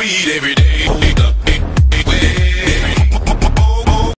weed every day.